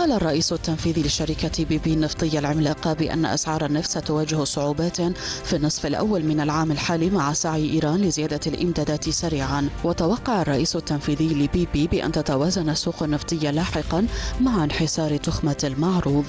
قال الرئيس التنفيذي لشركة بي بي النفطية العملاقة بأن أسعار النفط ستواجه صعوبات في النصف الأول من العام الحالي مع سعي إيران لزيادة الإمدادات سريعا. وتوقع الرئيس التنفيذي لبي بي بأن تتوازن السوق النفطية لاحقا مع انحسار تخمة المعروض.